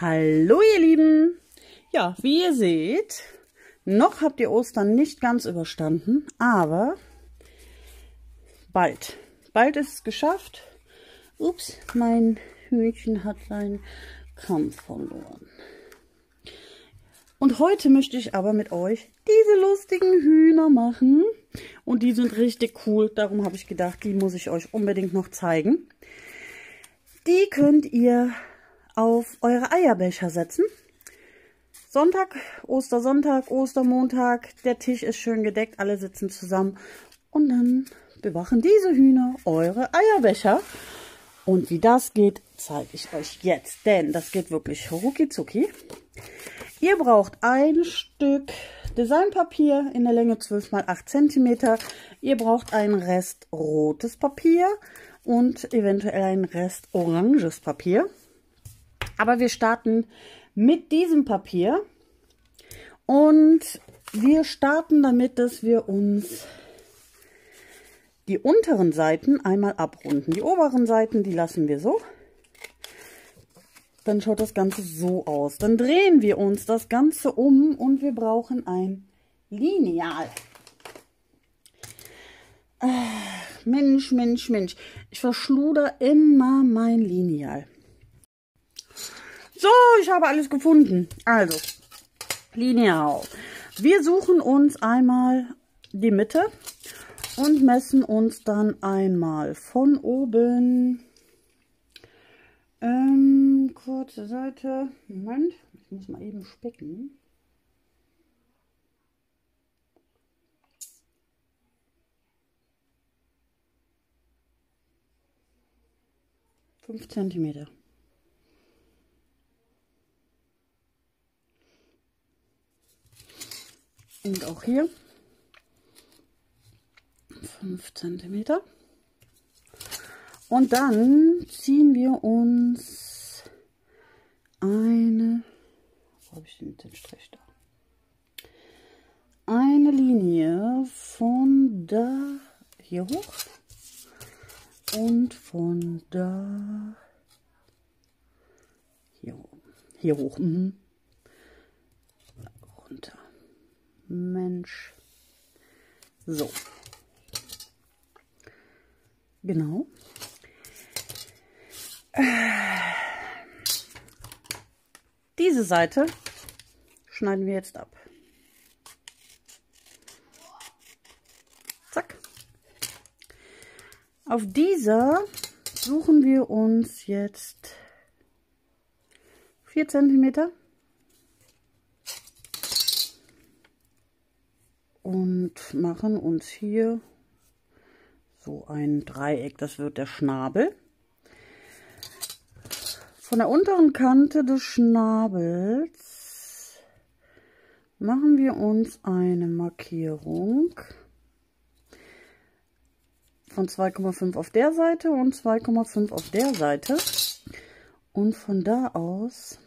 Hallo ihr Lieben! Ja, wie ihr seht, noch habt ihr Ostern nicht ganz überstanden, aber bald. Bald ist es geschafft. Ups, mein Hühnchen hat seinen Kampf verloren. Und heute möchte ich aber mit euch diese lustigen Hühner machen. Und die sind richtig cool. Darum habe ich gedacht, die muss ich euch unbedingt noch zeigen. Die könnt ihr auf eure Eierbecher setzen. Sonntag, Ostersonntag, Ostermontag, der Tisch ist schön gedeckt, alle sitzen zusammen und dann bewachen diese Hühner eure Eierbecher. Und wie das geht, zeige ich euch jetzt, denn das geht wirklich rucki zucki. Ihr braucht ein Stück Designpapier in der Länge 12 x 8 cm. Ihr braucht einen Rest rotes Papier und eventuell einen Rest oranges Papier. Aber wir starten mit diesem Papier und wir starten damit, dass wir uns die unteren Seiten einmal abrunden. Die oberen Seiten, die lassen wir so. Dann schaut das Ganze so aus. Dann drehen wir uns das Ganze um und wir brauchen ein Lineal. Ach, Mensch, Mensch, Mensch. Ich verschluder immer mein Lineal. So, ich habe alles gefunden. Also, Lineal. Wir suchen uns einmal die Mitte und messen uns dann einmal von oben. Ähm, kurze Seite. Moment, ich muss mal eben specken. Fünf Zentimeter. Und auch hier 5 cm. Und dann ziehen wir uns eine, wo habe ich denn den Strich da? Eine Linie von da hier hoch und von da hier, hier hoch. Mhm. Runter. Mensch. So. Genau. Diese Seite schneiden wir jetzt ab. Zack. Auf dieser suchen wir uns jetzt 4 cm und machen uns hier so ein Dreieck. Das wird der Schnabel. Von der unteren Kante des Schnabels machen wir uns eine Markierung von 2,5 auf der Seite und 2,5 auf der Seite. Und von da aus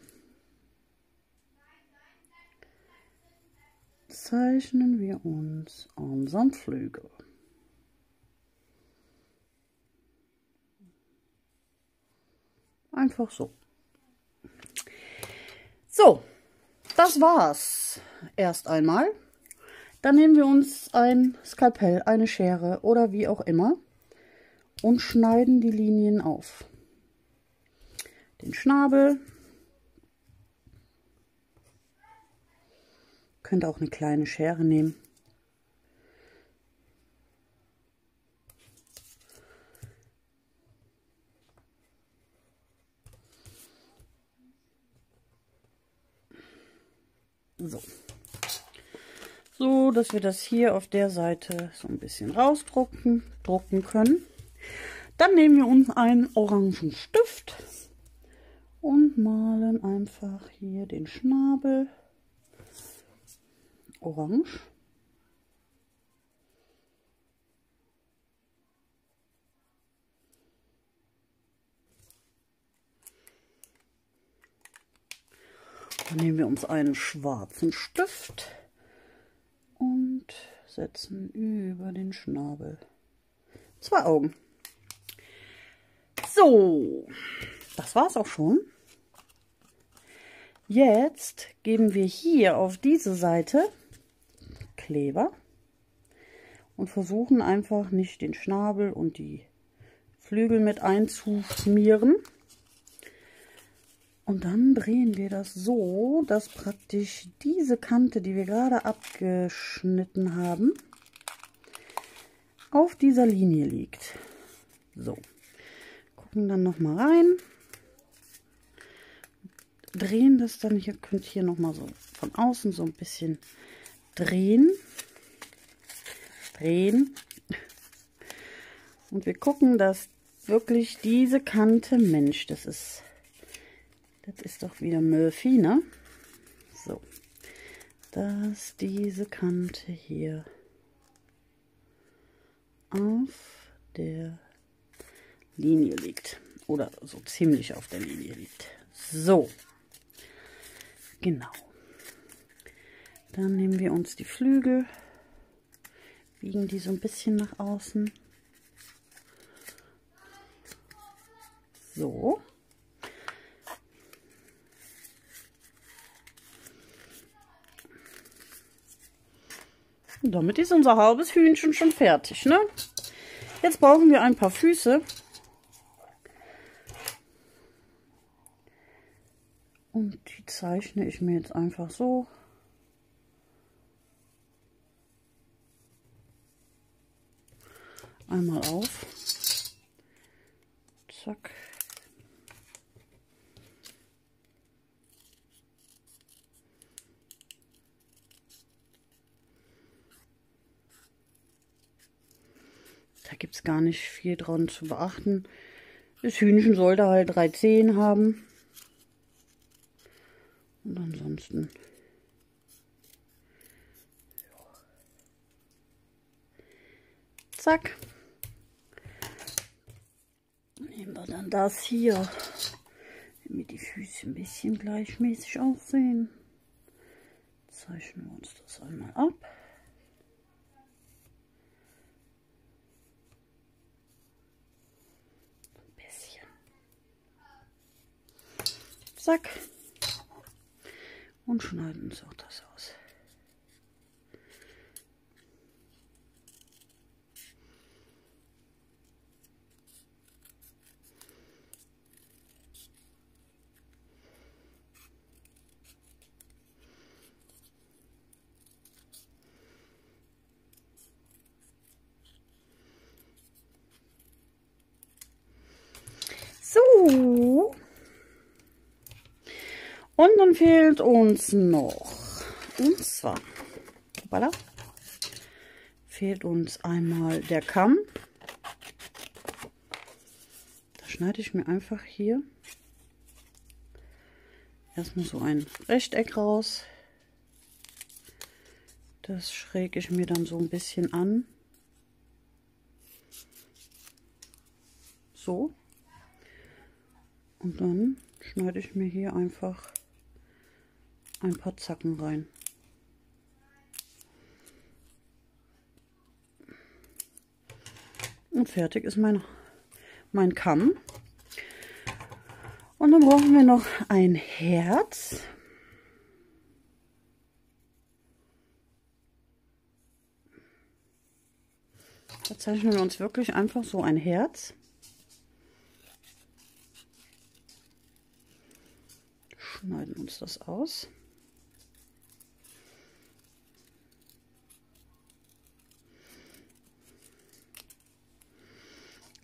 zeichnen wir uns unseren Flügel. Einfach so. So, das war's erst einmal. Dann nehmen wir uns ein Skalpell, eine Schere oder wie auch immer und schneiden die Linien auf. Den Schnabel, Könnt auch eine kleine Schere nehmen. So. So, dass wir das hier auf der Seite so ein bisschen rausdrucken drucken können. Dann nehmen wir uns einen orangen Stift und malen einfach hier den Schnabel orange. Dann nehmen wir uns einen schwarzen Stift und setzen über den Schnabel zwei Augen. So, das war es auch schon. Jetzt geben wir hier auf diese Seite Kleber und versuchen einfach nicht den Schnabel und die Flügel mit einzuschmieren. Und dann drehen wir das so, dass praktisch diese Kante, die wir gerade abgeschnitten haben, auf dieser Linie liegt. So, gucken dann noch mal rein drehen das dann hier, könnt hier noch mal so von außen so ein bisschen drehen. Drehen. Und wir gucken, dass wirklich diese Kante, Mensch, das ist, das ist doch wieder Murphy, ne? So, dass diese Kante hier auf der Linie liegt. Oder so ziemlich auf der Linie liegt. So. Genau. Dann nehmen wir uns die Flügel, biegen die so ein bisschen nach außen. So. Und damit ist unser halbes Hühnchen schon fertig, ne? Jetzt brauchen wir ein paar Füße. Und die zeichne ich mir jetzt einfach so. Einmal auf. Zack. Da gibt es gar nicht viel dran zu beachten. Das Hühnchen sollte halt drei Zehen haben. Und ansonsten zack. Nehmen wir dann das hier, damit die Füße ein bisschen gleichmäßig aussehen. Zeichnen wir uns das einmal ab. Ein bisschen. Zack und schneiden uns auch das aus. So, und dann fehlt uns noch, und zwar, voilà, fehlt uns einmal der Kamm. Da schneide ich mir einfach hier erstmal so ein Rechteck raus. Das schräge ich mir dann so ein bisschen an. So. Und dann schneide ich mir hier einfach ein paar Zacken rein. Und fertig ist mein, mein Kamm. Und dann brauchen wir noch ein Herz. Da zeichnen wir uns wirklich einfach so ein Herz. Schneiden uns das aus.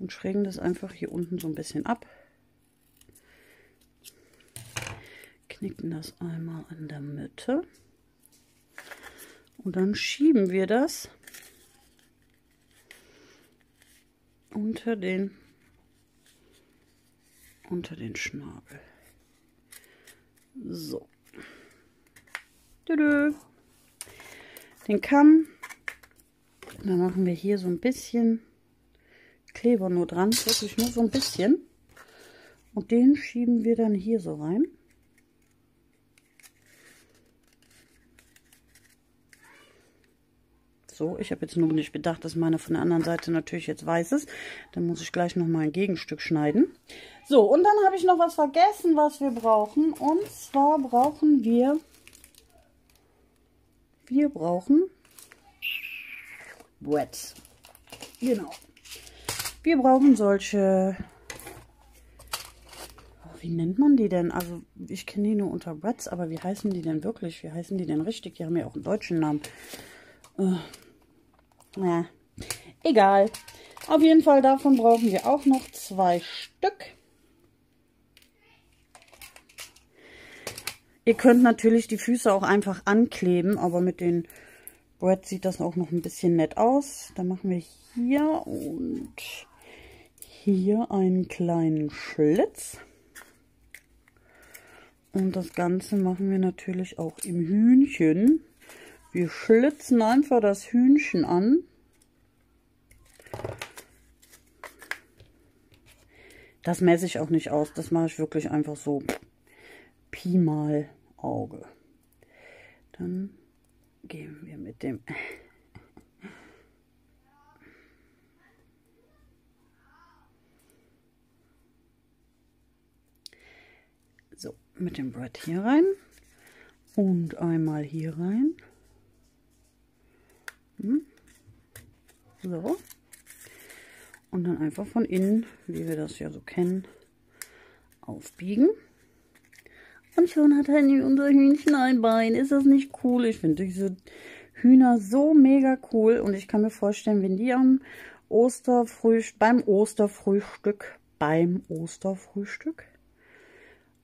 Und schrägen das einfach hier unten so ein bisschen ab. Knicken das einmal in der Mitte. Und dann schieben wir das unter den unter den Schnabel. So. Den Kamm. Dann machen wir hier so ein bisschen Kleber nur dran, wirklich nur so ein bisschen. Und den schieben wir dann hier so rein. so. Ich habe jetzt nur nicht bedacht, dass meine von der anderen Seite natürlich jetzt weiß ist. Dann muss ich gleich nochmal ein Gegenstück schneiden. So, und dann habe ich noch was vergessen, was wir brauchen. Und zwar brauchen wir... Wir brauchen... Wets. Genau. Wir brauchen solche wie nennt man die denn? Also ich kenne die nur unter Bratz, aber wie heißen die denn wirklich? Wie heißen die denn richtig? Die haben ja auch einen deutschen Namen. Äh, ja, egal. Auf jeden Fall davon brauchen wir auch noch zwei Stück. Ihr könnt natürlich die Füße auch einfach ankleben, aber mit den Brett sieht das auch noch ein bisschen nett aus. Da machen wir hier und hier einen kleinen Schlitz. Und das Ganze machen wir natürlich auch im Hühnchen. Wir schlitzen einfach das Hühnchen an. Das messe ich auch nicht aus. Das mache ich wirklich einfach so Pi mal Auge. Dann gehen wir mit dem So, mit dem Brett hier rein und einmal hier rein. Hm. So. Und dann einfach von innen, wie wir das ja so kennen, aufbiegen. Und schon hat Henny unser Hühnchen ein Bein. Ist das nicht cool? Ich finde diese Hühner so mega cool. Und ich kann mir vorstellen, wenn die am Osterfrühstück, beim Osterfrühstück, beim Osterfrühstück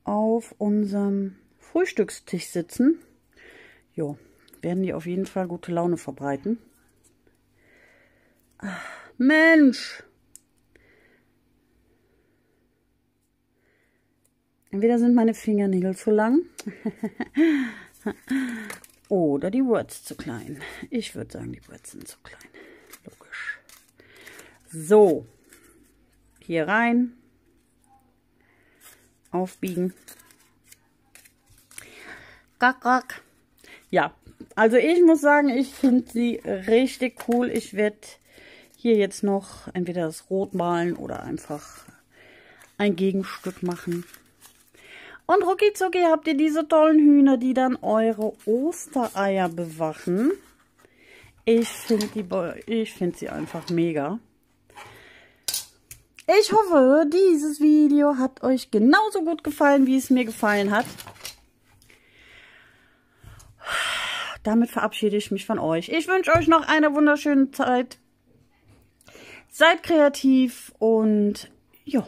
auf unserem Frühstückstisch sitzen, jo, werden die auf jeden Fall gute Laune verbreiten. Ach, Mensch! Entweder sind meine Fingernägel zu lang oder die Words zu klein. Ich würde sagen, die Words sind zu klein. Logisch. So, hier rein aufbiegen. Gack, gack. Ja, also ich muss sagen, ich finde sie richtig cool. Ich werde hier jetzt noch entweder das Rot malen oder einfach ein Gegenstück machen. Und rucki zucki habt ihr diese tollen Hühner, die dann eure Ostereier bewachen. Ich finde find sie einfach mega. Ich hoffe, dieses Video hat euch genauso gut gefallen, wie es mir gefallen hat. Damit verabschiede ich mich von euch. Ich wünsche euch noch eine wunderschöne Zeit. Seid kreativ und ja,